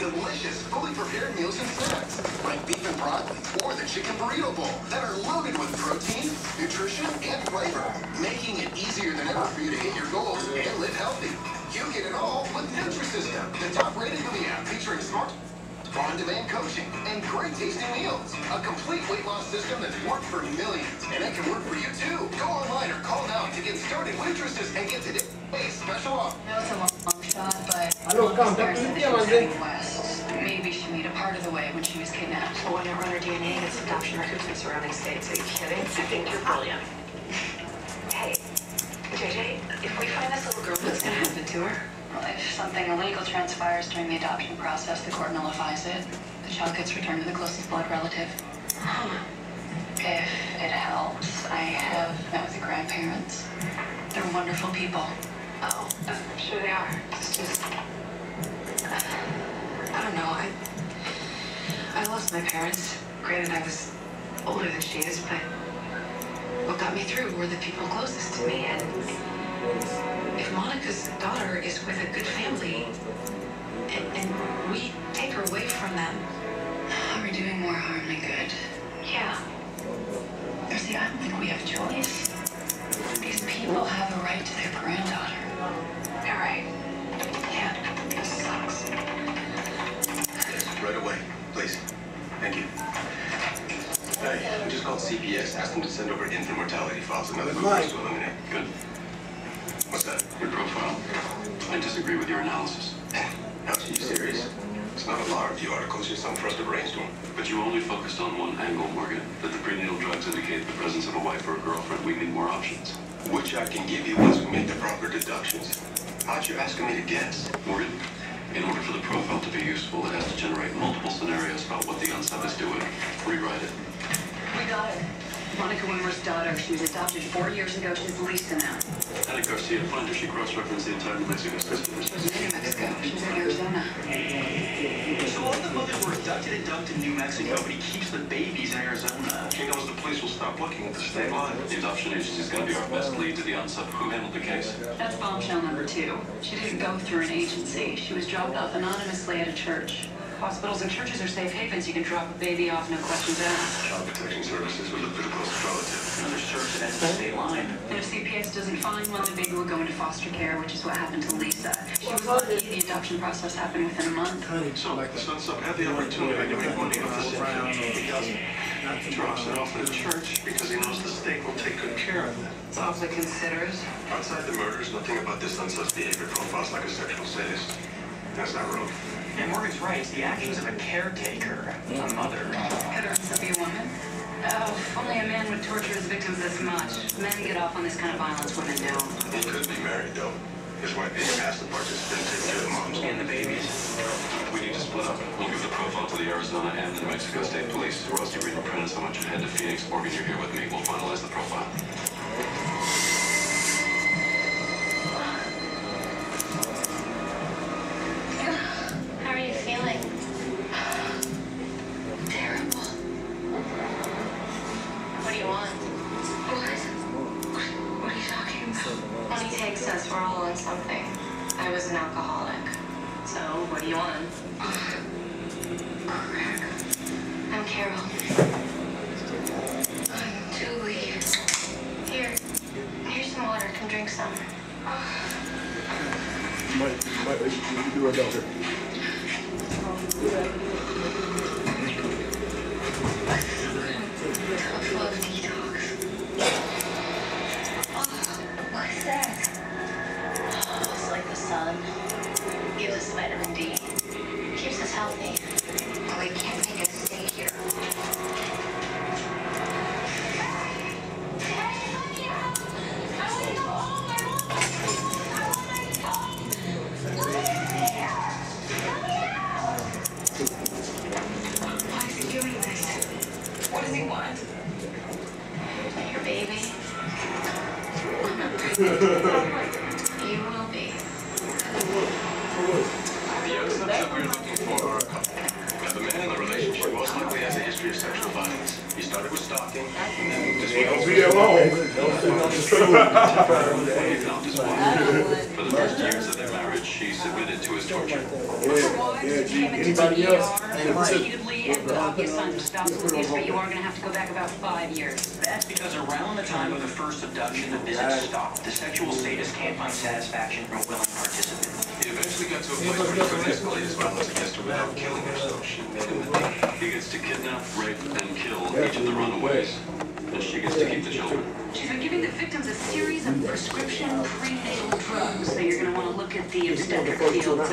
delicious, fully prepared meals and snacks, like beef and broccoli or the chicken burrito bowl, that are loaded with protein, nutrition, and flavor, making it easier than ever for you to hit your goals and live healthy. You get it all with Nutrisystem, the top-rated movie app featuring smart on-demand coaching, and great tasting meals. A complete weight loss system that's worked for millions, and it can work for you too. Go online or call now to get started with Nutrisys and get today's special offer. I know it's a long shot, but Aló, Cam, ¿estás parents said that she limpia, was Mande? heading west. Maybe she made a part of the way when she was kidnapped. Well, why not run her DNA against adoption records in surrounding states? Are you kidding? I think you're brilliant. Hey, JJ, if we find this little girl, what's gonna happen to her? Well, if something illegal transpires during the adoption process, the court nullifies it. The child gets returned to the closest blood relative. If it helps, I have met with the grandparents. They're wonderful people. Oh, I'm sure they are. It's just, I don't know. I, I lost my parents. Granted, I was older than she is, but what got me through were the people closest to me. And if Monica's daughter is with a good family, and, and we take her away from them, We're doing more harm than good. yeah, see, I don't think we have choice. These people have a right to their granddaughter. you're right. Yeah, this sucks. Yes, right away, please. Thank you. Hey, I just called CPS, asked them to send over infant mortality files, another Good group to eliminate. Good. What's that? Your profile. I disagree with your analysis. How are you serious? It's not a law review article, it's just something for us to brainstorm. But you only focused on one angle, Morgan. That the prenatal drugs indicate the presence of a wife or a girlfriend. We need more options. Which I can give you once we make the proper deductions. How'd you asking me to guess? Morgan, in order for the profile to be useful, it has to generate multiple scenarios about what the unsub is doing. Rewrite it. We got. Monica Wimmer's daughter. She was adopted four years ago. She's Lisa now. Anna Garcia, find her. She cross-referenced the entire New Mexico system. She wasn't in New Mexico. She was in Arizona. So all the mothers were abducted and dumped in New Mexico, but he keeps the babies in Arizona. He knows the police will stop looking at the state line. The adoption agency is going to be our best lead to the unsub. Who handled the case? That's bombshell number two. She didn't go through an agency. She was dropped off anonymously at a church. Hospitals and churches are safe havens. You can drop a baby off, no questions asked. Child Protection Services was a pretty close relative. And there's church that ends the state line. And if CPS doesn't find one, the baby will go into foster care, which is what happened to Lisa. She was lucky the adoption process happened within a month. Honey, So, like the Sunsub had the opportunity to make money off this Brown, infant. He doesn't. not to Drops it off in the church because he knows the state will take good care of it. It's awfully considerate. Outside the murders, nothing about this unsub's behavior profiles like a sexual sadist. That's not wrong. And Morgan's right. It's the actions of a caretaker, a hmm. mother. Could her also be a woman? Oh, only a man would torture his victims this much. Men get off on this kind of violence, women don't. He could be married, though. His wife being a the participant takes care of the moms. And the babies. We need to split up. We'll give the profile to the Arizona and the New Mexico State Police. Rossi Reid and Prentiss, I want you to head to Phoenix. Morgan, you're here with me. We'll finalize the profile. How are you feeling? Terrible. What do you want? What? What are you talking about? Money takes us. We're all on something. I was an alcoholic. So, want? Oh, Crack. I'm Carol. I'm Julie. Here. Here's some water. Come drink some. Might, might, you do a doctor. About five years. That's because around the time of the first abduction, the visits stopped. The sexual sadist can't find satisfaction from a willing participant. He eventually got to a place where he could escalate his violence against her without killing her, so she made him a. He gets to kidnap, rape, and kill each of the runaways. And she gets to keep the children. She's been giving the victims a series of prescription prenatal drugs, so you're gonna wanna look at the obstetric field, uh,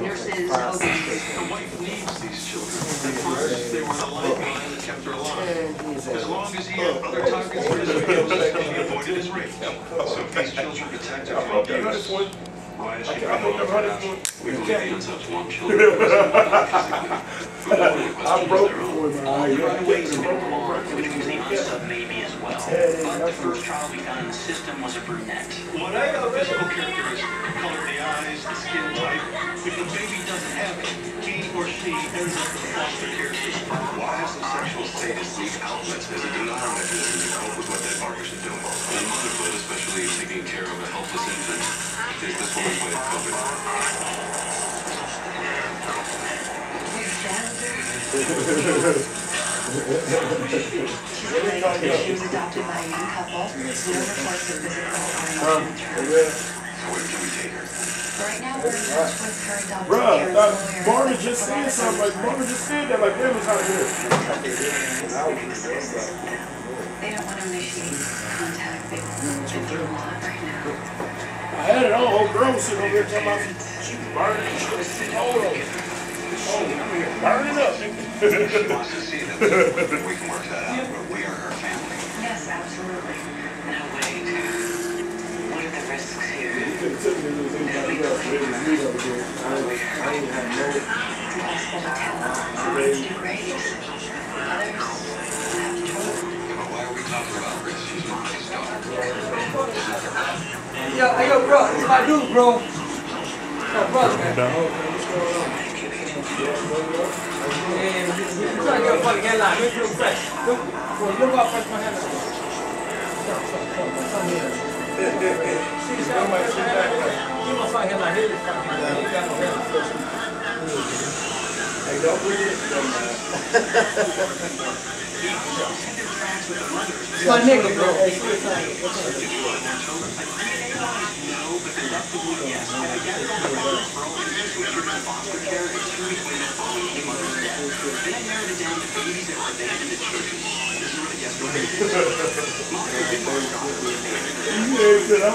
nurses, OBs. The wife needs these children. At first, they were the lifeline that kept her alive. As long as he had other targets for his videos, he avoided his rape. So if these children protect her from broke that hundred abuse, point. why is I she ca- I broke that hundred bringing point. We believe the unsubs want children. But no one I broke before my All eye. the runaways have been blonde, which means the unsub maybe as well. But the first child we found in the system was a brunette. Whatever physical characteristic, color of the eyes, the skin type, if the baby doesn't have it, he or she ends up in foster care system. Wives of sexual sadists need outlets as a denial mechanism to cope with what their partners are doing. And motherhood, especially taking care of a helpless infant, is this woman's way of coping. She's a lady. She was adopted by a young couple. Bruh, parents' uh, just said something, like, Marvin just said that, like, that how it is. They don't want to initiate contact. A lot right now. I had it on, old girl was sitting over here talking about, burning, she was all over. Oh, here burning up. She wants to see them. We can work that out, but we are her family. Yes, absolutely. No way. What are the risks here? It. Yo, hey, yo, bro, it's my dude, bro. My brother, man. And we we look how fresh my is. Come, come, come, come, come fresh my headline. Here, this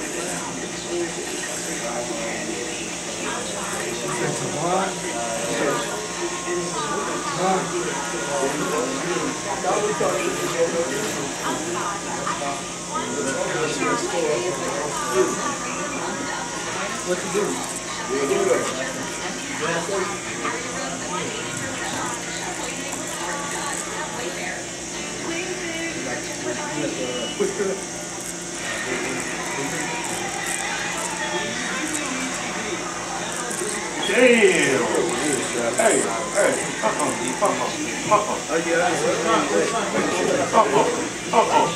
Tyler, Tyler. Yeah, too. Damn. Hey, hey, uh-uh, uh-uh, uh-uh. Uh-uh, uh-uh,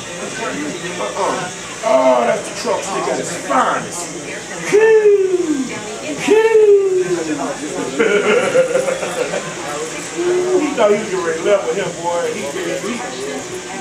uh-uh. Oh, that's the truck stick finest. Phew. thought he was getting ready to level him, boy. He getting beat.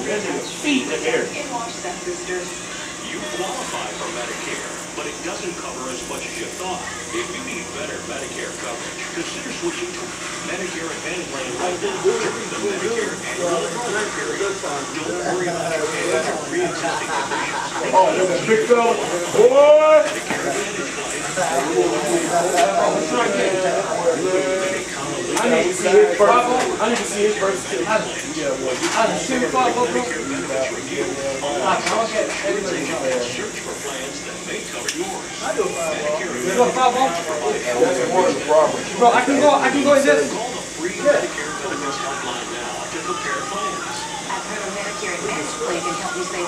That nigga feet in there. You qualify for Medicare, but it doesn't cover as much as you thought. If you need better Medicare coverage, consider switching to Medicare Advantage plan right now during the Medicare annual enrollment period. Don't worry about your age or pre-existing conditions. Oh, there's a big fella. Boy! I need to see his birth. I need to see his birth certificate. I can't get five, bro. I can go, I can go in this the free Medicare benefits hotline now to compare plans. I've heard a Medicare Advantage plan can help you save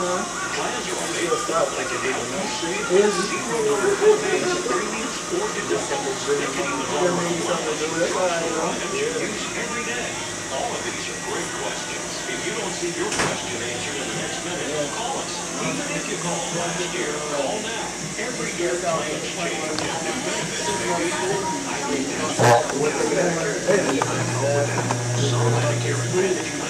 that help you save zero dollar copays, premiums, or deductibles. They can even offer a life programs you use every day. All of these are great questions. If you don't see your question answered in the next minute, call us. Even if you called last year, call now. Every year plans change and new benefits may be. I think some Medicare Advantage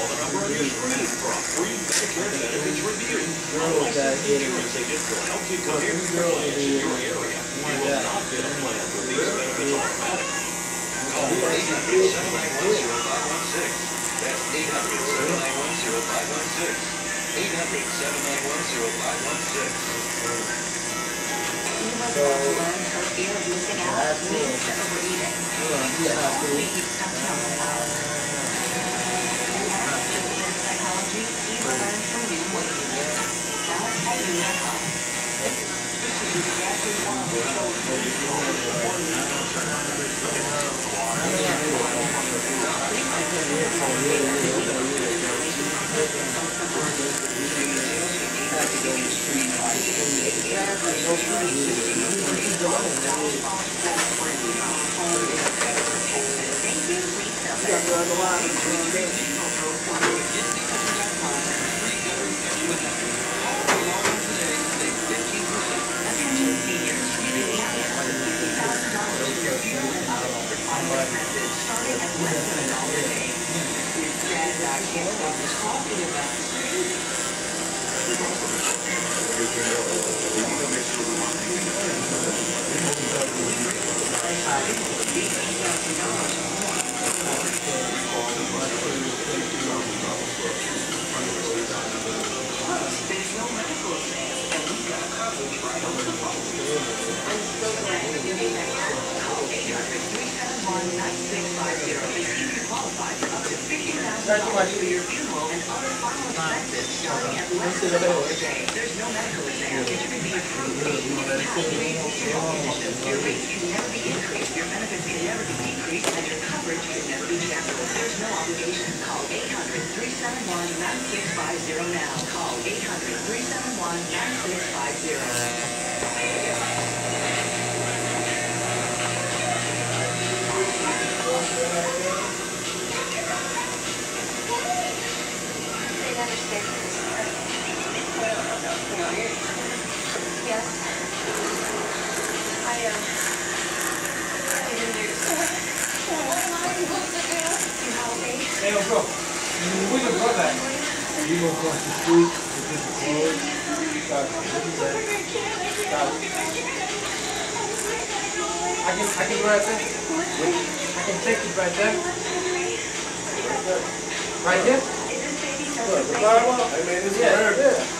Call the number on your screen for a free Medicare benefits review. A licensed insurance agent will help you compare plans in your area. You will not get a plan with these benefits automatically. Call 800-791-0516. That's 800-791-0516. 800-791-0516. You must also learn for Attention Yes. I, um, I didn't do What am I supposed to do? You help me? Hey, bro. Where's your brother? You go across the street, with this clothes. Got it. Got it. I can, I can right there. I can take it right there. Right there? Look, the Bible, I mean, it's Yeah, America. yeah.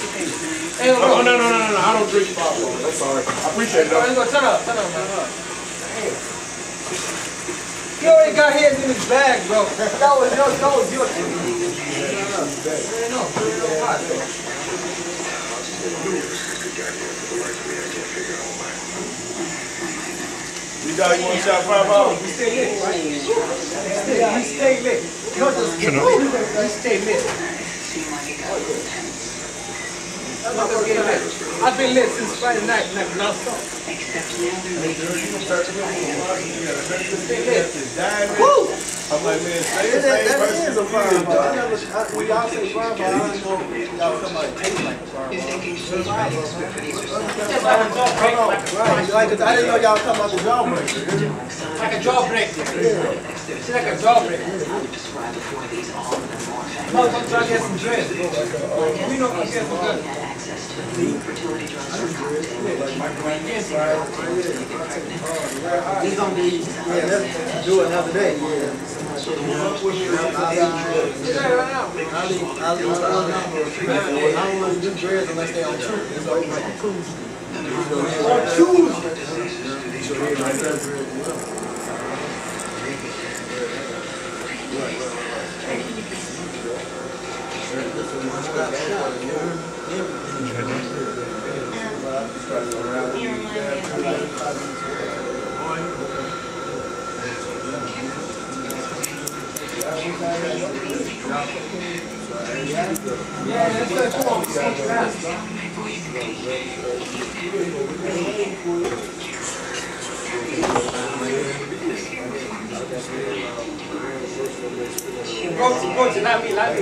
Hey, Oh, no, no, no, no, no, I don't drink popcorn. I'm sorry. I appreciate it, Hey, though. look, turn up, turn up, man. He already got his in his bag, bro. That was your, that was your thing. Man, no, put it. You got you want shot five hours? You stay lit, right? You stay, you stay lit. You don't just get lit. You stay lit. Seemed like it got intense. That's not gonna get lit. I've been lit since Friday night, like non-stop. Except now they're making him justify everything. Stay lit. Woo! I'm like, man, the That, same that person. is a. I never, I, when y'all say fireball, I don't know if y'all somebody taste like a. You're thinking she's ready to spit for these or something. Just like a jawbreak, Hold on, like a right, like, I didn't know y'all talking about the jawbreaker. Like a jawbreak. It's like a jawbreak. I would describe the four of these all in their morphine. No, I'm trying to get some dread. We know I'm some Long good. Had access to fertility drugs for cocktail. Keep pregnancy cocktails to get pregnant. He's gonna be, yeah, do another day, yeah. It's right right now. I leave, I leave, I don't know, I don't want to do dreads unless they on truth, it's always like a Tuesday. On Tuesday. Yeah, that's come fast. Coach, coach, not me, not me.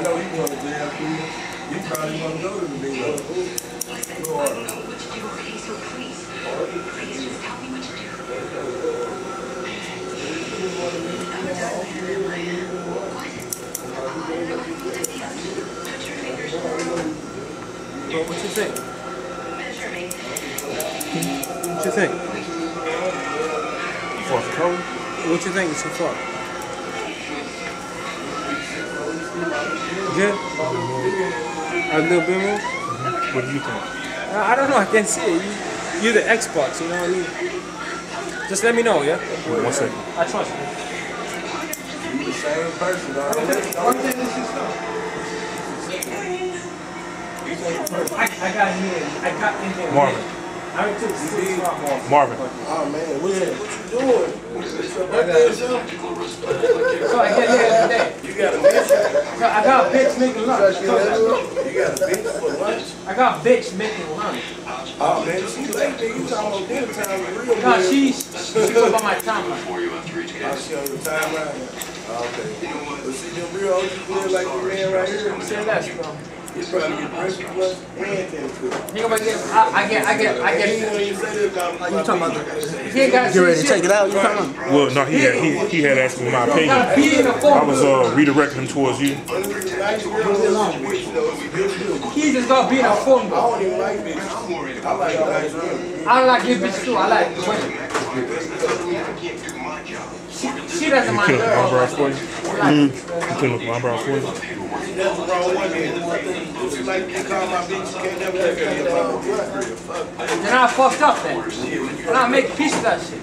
live even if you lose him. They want those boys. I know you want to jail, please. You probably want to go to the big one. Listen, I don't what okay? So please, please just tell me what to do. I'm done with him, I am. What? I don't know what that means. Put your fingers What you think? Measure me. What you think? Fourth code? What you think so far? Good? A little bit more? What do you think? I I don't know. I can't see it. You, you're the experts, you know what I mean? Just let me know, yeah? One second. I trust you. You the same person, dog. I, I got in here. I got in here. Marvin. I took six Marvin. Marvin. Oh, man, what you, what you doing? It's your birthday or something? So I get here every day. You got a bitch? So I got a bitch making lunch. You got a bitch for lunch? I got a bitch making lunch. Oh, man, she late, man. You talking about dinner time real No, real. she's she's up on my timeline. Before you have to reach Oh, she on your timeline? Okay. But see, them real OG players like your man right here, Say less, bro. He's probably get breakfast plus and ten food. He gonna get. I, I get. I get. I And get. when you say this, I'm You talking about the, He ain't got get ready to shit. take it out, you talking about? Well, no, he had, he, he had asked me my opinion. Got a pee in the I phone. was uh, redirecting him towards you. He just got beat in a phone I booth. don't even like bitches. I like. I don't like this bitch too. I like women. She, she doesn't You mind couldn't look my eyebrows for you? You couldn't look my eyebrows for you? The wrong one then. It's like you call my bitch, you can't never take her about my Then I fucked up then. And I make peace with that shit.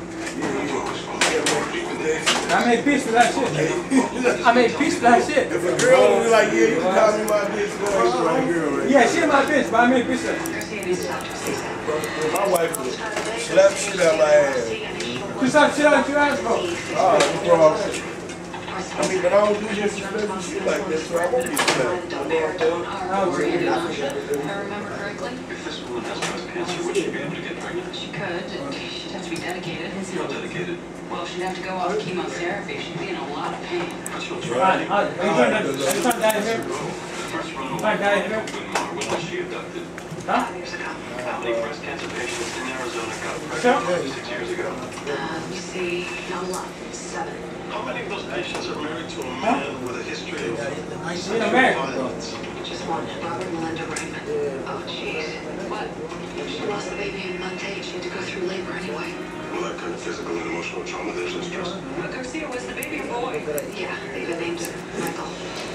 I made peace with that shit. I made peace with that shit. If a girl will be like, yeah, you can call me my bitch, you my girl, right? Yeah, she my bitch, but I made peace with that shit. My wife would slap shit out my ass. You start shit out your ass, bro. Ah, oh, bro. I mean, but I don't do disrespectful shit like that, so I won't get slapped. I remember correctly, If this woman has breast cancer, would she be able to get pregnant? she could. She'd have to be dedicated. How dedicated? Well, she'd have to go off chemotherapy. She'd be in a lot of pain. You trying to, are you trying to die here? First run here? When was she abducted? Huh? How many breast cancer patients in Arizona got pregnant six years ago? Uh, let me see, a lot, seven. How many of those patients are married to a man with a history of In America, bro. Just one, Robert and Melinda Raymond. Oh, jeez. What? She lost the baby in month eight. She had to go through labor anyway. Well, that kind of physical and emotional trauma, there's no stress. Garcia, was the baby boy? Yeah, they even named him Michael.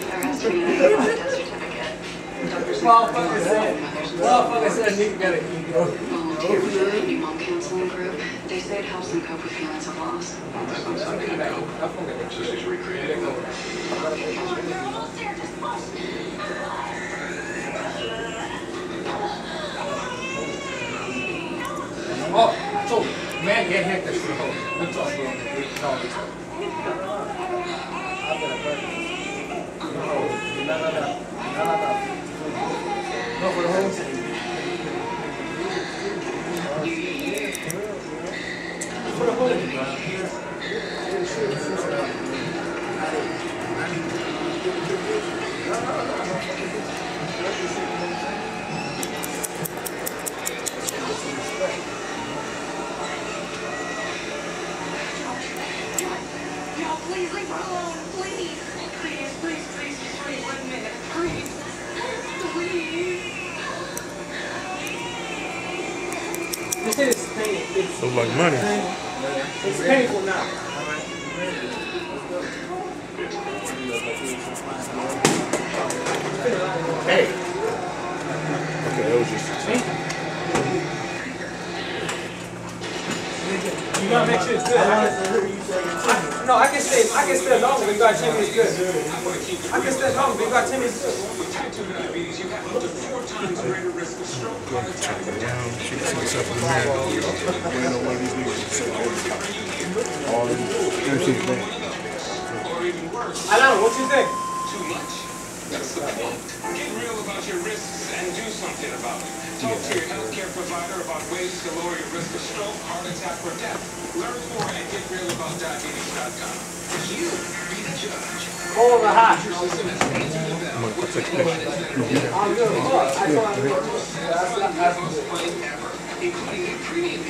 There has to be a death certificate. Doctors Motherfucker said, motherfucker said nigga got an ego. volunteer with the Baby Mom Counseling Group. Say it helps them cope with feelings of loss. That sounds like a go. So she's recreating them. Oh, I told you, man, get that's talk, bro. Good talk, good talk. No, no, no. No, no, no. No, for the hoes. For Okay, was just. You gotta make sure it's good. I can, no, I can stay. I can stay longer, but you gotta tell me it's good. I can stay longer, but you gotta tell me it's good. With type 2 diabetes, you have up to four times greater risk of stroke, heart attack, or death. She can see herself in the mirror. Waiting on one of these niggas to say everything. All of them. Everything's bad. Or even worse, I don't know. What you think? too much. That's the point. Get real about your risks and do something about it. Talk to your healthcare provider about ways to lower your risk of stroke, heart attack, or death. Learn more at getrealaboutdiabetes.com. You be the judge. Cold or hot? Your system has answered the bell I'm gonna with the that. I'm good. Look, I told you. That's satisfying that's most good. plane ever, including new premium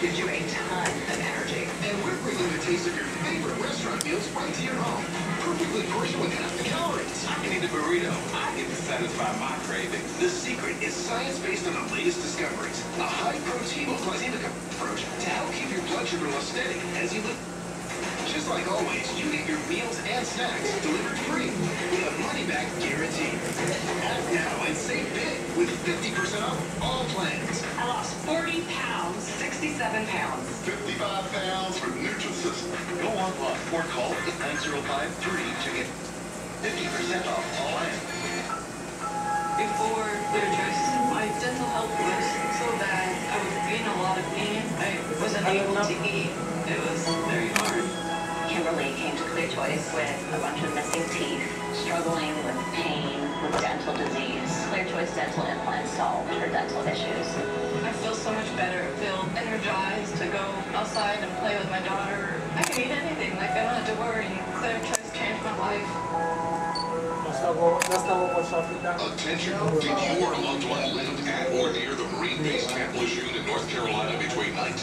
gives you a ton of energy. and we're bringing the taste of your favorite restaurant meals right to your home, perfectly portioned with half the calories. I can eat a burrito. I get to satisfy my craving. The secret is science based on the latest discoveries. A high-protein, glycemic approach to help keep your blood sugar level steady as you live. Just like always, you get your meals and snacks delivered free with a money-back guarantee. Act now and save big with 50% off all plans. I lost 40 pounds, 67 pounds. 55 pounds for Nutrisystem. Go online or call 9053 to get 50% off all plans. Before their choices, my dental health was so bad. I was in a lot of pain. I wasn't able to eat. It was very hard. Kimberly came to Clear Choice with a bunch of missing teeth, struggling with pain, with dental disease. Clear Choice Dental Implants solved her dental issues. I feel so much better. I feel energized to go outside and play with my daughter. I can eat anything. Like I don't have to worry. Clear Choice changed my life. That's not what. That's not what we're talking about. Attention, did you or a loved one live at or near the Marine Base Camp Lejeune in North Carolina between 19...